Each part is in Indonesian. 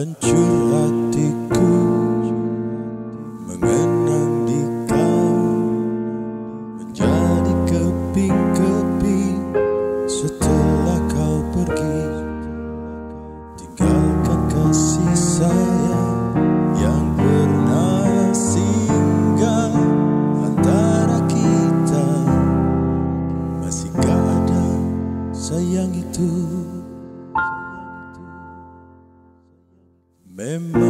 Hancur hatiku Mengenang di kau Menjadi keping-keping Setelah kau pergi. Tinggalkan kasih sayang Yang pernah singgah Antara kita. Masihkah ada sayang itu. remember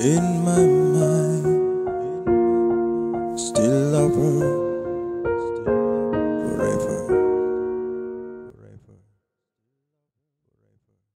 in